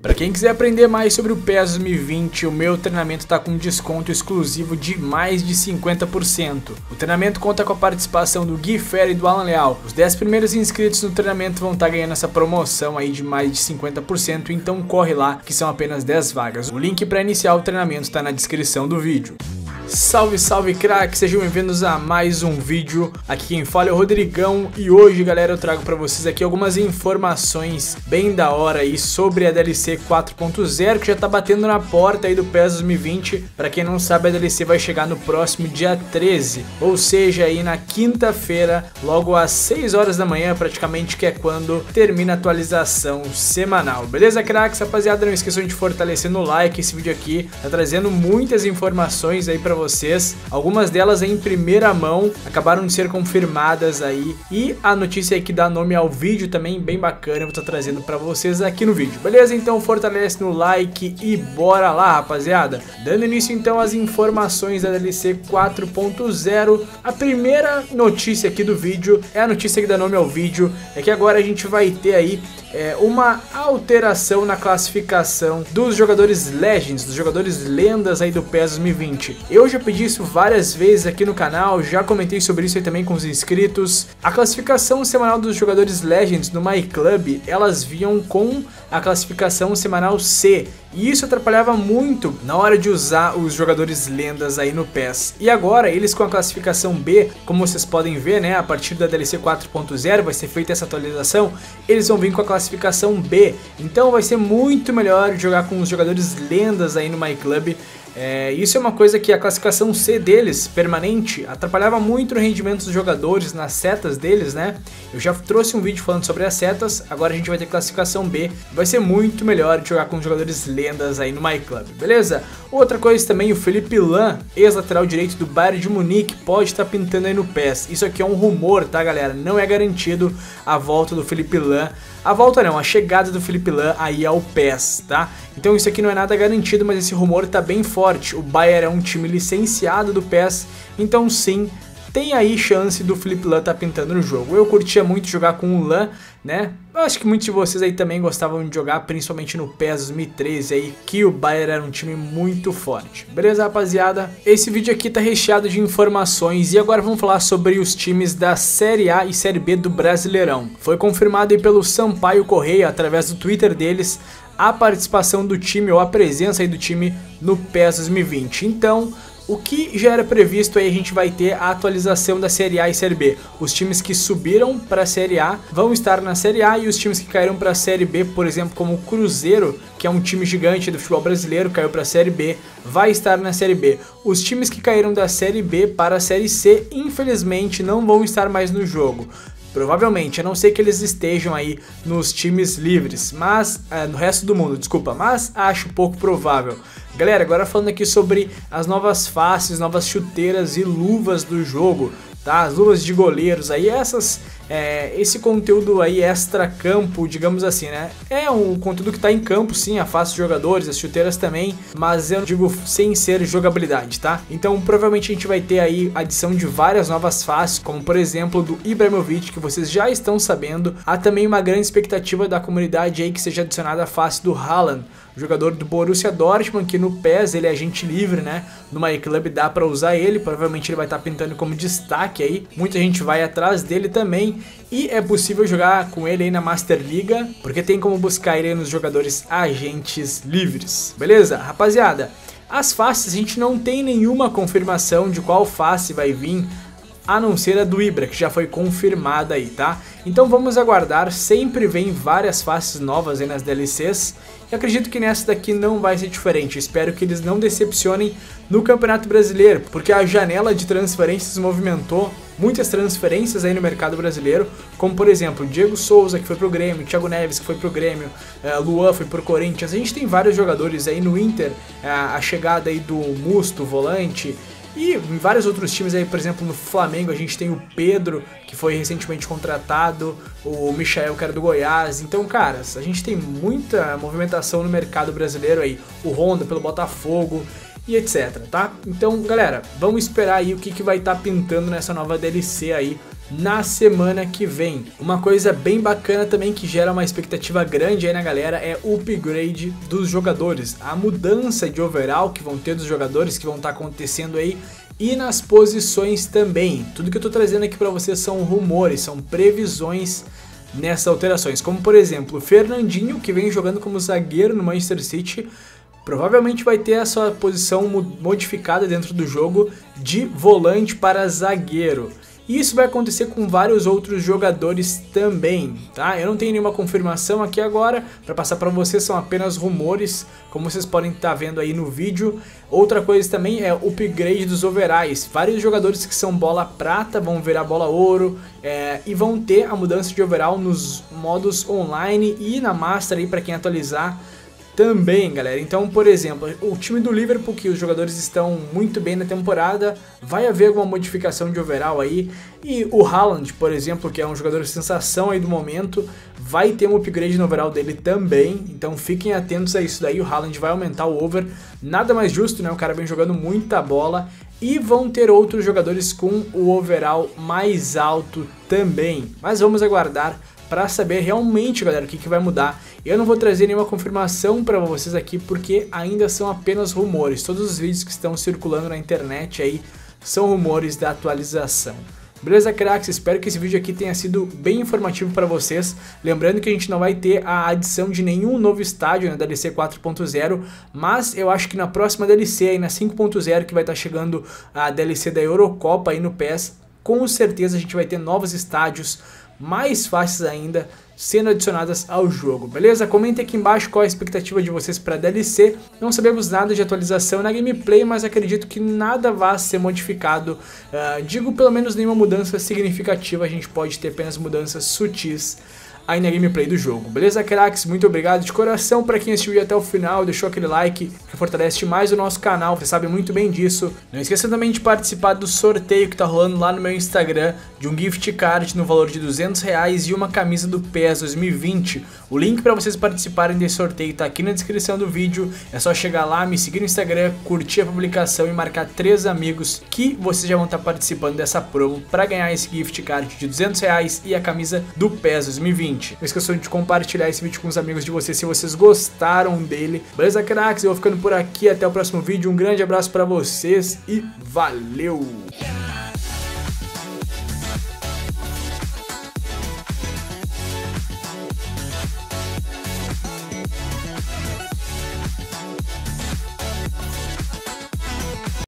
Para quem quiser aprender mais sobre o PES 2020, o meu treinamento está com desconto exclusivo de mais de 50%. O treinamento conta com a participação do Gui Ferre e do Alan Leal. Os 10 primeiros inscritos no treinamento vão estar tá ganhando essa promoção aí de mais de 50%, então corre lá que são apenas 10 vagas. O link para iniciar o treinamento está na descrição do vídeo. Salve, salve crack, sejam bem-vindos a mais um vídeo. Aqui quem fala é o Rodrigão e hoje, galera, eu trago para vocês aqui algumas informações bem da hora aí sobre a DLC 4.0 que já tá batendo na porta aí do PES 2020. Para quem não sabe, a DLC vai chegar no próximo dia 13, ou seja, aí na quinta-feira, logo às 6 horas da manhã, praticamente que é quando termina a atualização semanal. Beleza, cracks? Rapaziada, não esqueçam de fortalecer no like esse vídeo aqui, tá trazendo muitas informações aí para vocês. Algumas delas em primeira mão acabaram de ser confirmadas aí. E a notícia que dá nome ao vídeo também, bem bacana, eu vou estar trazendo para vocês aqui no vídeo. Beleza? Então fortalece no like e bora lá, rapaziada. Dando início então às informações da DLC 4.0. A primeira notícia aqui do vídeo é a notícia que dá nome ao vídeo, é que agora a gente vai ter aí é, uma alteração na classificação dos jogadores Legends, dos jogadores lendas aí do PES 2020. Eu já pedi isso várias vezes aqui no canal, já comentei sobre isso aí também com os inscritos. A classificação semanal dos jogadores Legends no MyClub, elas vinham com a classificação semanal C, e isso atrapalhava muito na hora de usar os jogadores lendas aí no PES. E agora, eles com a classificação B, como vocês podem ver, né, a partir da DLC 4.0 vai ser feita essa atualização, eles vão vir com a classificação B. Então vai ser muito melhor jogar com os jogadores lendas aí no MyClub. É, isso é uma coisa que a classificação C deles, permanente, atrapalhava muito no rendimento dos jogadores, nas setas deles, né? Eu já trouxe um vídeo falando sobre as setas, agora a gente vai ter classificação B. Vai ser muito melhor jogar com jogadores lendas aí no MyClub, beleza? Outra coisa também, o Felipe Lan, ex-lateral direito do Bayern de Munique, pode estar tá pintando aí no PES. Isso aqui é um rumor, tá galera? Não é garantido a volta do Felipe Lan a volta não, a chegada do Felipe Lan aí ao PES, tá? Então isso aqui não é nada garantido, mas esse rumor tá bem forte. O Bayern é um time licenciado do PES, então sim, tem aí chance do Felipe Lan tá pintando no jogo. Eu curtia muito jogar com o Lan, né? Eu acho que muitos de vocês aí também gostavam de jogar, principalmente no PES 2013 aí, que o Bayern era um time muito forte. Beleza, rapaziada? Esse vídeo aqui tá recheado de informações e agora vamos falar sobre os times da Série A e Série B do Brasileirão. Foi confirmado aí pelo Sampaio Correia, através do Twitter deles, a participação do time ou a presença aí do time no PES 2020. Então, o que já era previsto aí, a gente vai ter a atualização da Série A e Série B. Os times que subiram para a Série A vão estar na Série A e os times que caíram para a Série B, por exemplo, como o Cruzeiro, que é um time gigante do futebol brasileiro, caiu para a Série B, vai estar na Série B. Os times que caíram da Série B para a Série C, infelizmente, não vão estar mais no jogo. Provavelmente, a não ser que eles estejam aí nos times livres, mas é, no resto do mundo, desculpa, mas acho pouco provável. Galera, agora falando aqui sobre as novas faces, novas chuteiras e luvas do jogo, tá? As luvas de goleiros aí, essas é, esse conteúdo aí extra-campo, digamos assim, né? É um conteúdo que tá em campo, sim, a face dos jogadores, as chuteiras também, mas eu digo sem ser jogabilidade, tá? Então provavelmente a gente vai ter aí adição de várias novas faces, como por exemplo do Ibrahimovic, que vocês já estão sabendo. Há também uma grande expectativa da comunidade aí que seja adicionada a face do Haaland, jogador do Borussia Dortmund, que no PES ele é agente livre, né? No MyClub dá para usar ele, provavelmente ele vai estar tá pintando como destaque aí. Muita gente vai atrás dele também. E é possível jogar com ele aí na Master Liga, porque tem como buscar ele nos jogadores agentes livres. Beleza? Rapaziada, as faces a gente não tem nenhuma confirmação de qual face vai vir a não ser a do Ibra, que já foi confirmada aí, tá? Então vamos aguardar, sempre vem várias faces novas aí nas DLCs, e acredito que nessa daqui não vai ser diferente, espero que eles não decepcionem no Campeonato Brasileiro, porque a janela de transferências movimentou muitas transferências aí no mercado brasileiro, como por exemplo, Diego Souza que foi pro Grêmio, Thiago Neves que foi pro Grêmio, uh, Luan foi pro Corinthians, a gente tem vários jogadores aí no Inter, uh, a chegada aí do Musto, volante, e em vários outros times aí, por exemplo, no Flamengo a gente tem o Pedro, que foi recentemente contratado, o Michael, que era do Goiás. Então, caras, a gente tem muita movimentação no mercado brasileiro aí. O Honda pelo Botafogo e etc, tá? Então, galera, vamos esperar aí o que, que vai estar tá pintando nessa nova DLC aí na semana que vem. Uma coisa bem bacana também que gera uma expectativa grande aí na galera é o upgrade dos jogadores, a mudança de overall que vão ter dos jogadores que vão estar tá acontecendo aí e nas posições também. Tudo que eu estou trazendo aqui para vocês são rumores, são previsões nessas alterações. Como por exemplo, o Fernandinho, que vem jogando como zagueiro no Manchester City, provavelmente vai ter a sua posição modificada dentro do jogo de volante para zagueiro. E isso vai acontecer com vários outros jogadores também, tá? Eu não tenho nenhuma confirmação aqui agora, para passar para vocês são apenas rumores, como vocês podem estar tá vendo aí no vídeo. Outra coisa também é o upgrade dos overalls. Vários jogadores que são bola prata vão virar bola ouro é, e vão ter a mudança de overall nos modos online e na Master aí para quem atualizar também, galera. Então, por exemplo, o time do Liverpool, que os jogadores estão muito bem na temporada, vai haver alguma modificação de overall aí. E o Haaland, por exemplo, que é um jogador sensação aí do momento, vai ter um upgrade no overall dele também. Então fiquem atentos a isso daí. O Haaland vai aumentar o over. Nada mais justo, né? O cara vem jogando muita bola. E vão ter outros jogadores com o overall mais alto também. Mas vamos aguardar para saber realmente, galera, o que, que vai mudar. Eu não vou trazer nenhuma confirmação para vocês aqui porque ainda são apenas rumores. Todos os vídeos que estão circulando na internet aí são rumores da atualização. Beleza, cracks? Espero que esse vídeo aqui tenha sido bem informativo para vocês. Lembrando que a gente não vai ter a adição de nenhum novo estádio na DLC 4.0, mas eu acho que na próxima DLC, aí na 5.0, que vai estar tá chegando a DLC da Eurocopa aí no PES, com certeza a gente vai ter novos estádios, mais fáceis ainda sendo adicionadas ao jogo, beleza? Comentem aqui embaixo qual a expectativa de vocês para DLC. Não sabemos nada de atualização na gameplay, mas acredito que nada vá ser modificado. Uh, digo pelo menos nenhuma mudança significativa, a gente pode ter apenas mudanças sutis aí na gameplay do jogo. Beleza, cracks? Muito obrigado de coração para quem assistiu até o final, deixou aquele like que fortalece mais o nosso canal, você sabe muito bem disso. Não esqueça também de participar do sorteio que tá rolando lá no meu Instagram de um gift card no valor de 200 reais e uma camisa do PES 2020. O link para vocês participarem desse sorteio tá aqui na descrição do vídeo, é só chegar lá, me seguir no Instagram, curtir a publicação e marcar três amigos que vocês já vão estar tá participando dessa promo para ganhar esse gift card de 200 reais e a camisa do PES 2020 não esqueçam de compartilhar esse vídeo com os amigos de vocês se vocês gostaram dele. Beleza, cracks? Eu vou ficando por aqui, até o próximo vídeo. Um grande abraço para vocês e valeu!